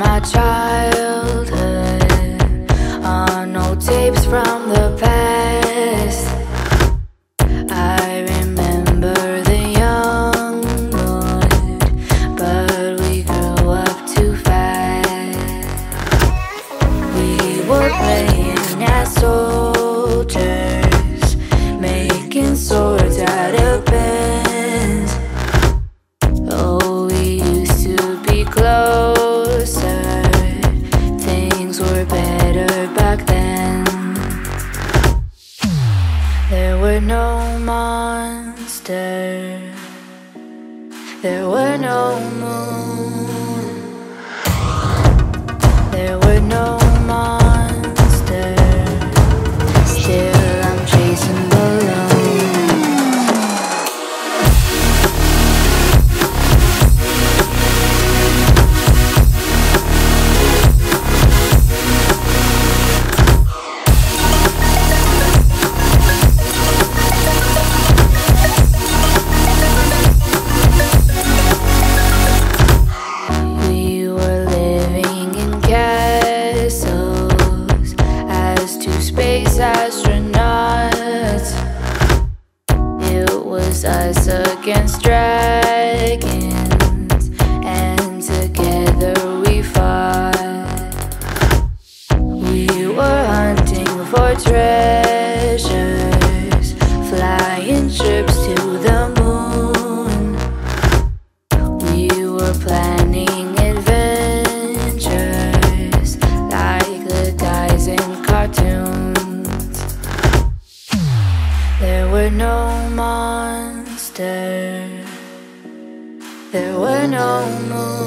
my childhood. Are no tapes from the were better back then. There were no monsters. There were no moon. There were no was us against dragons, and together we fought. We were hunting for treasures, were no monsters. There were no moon.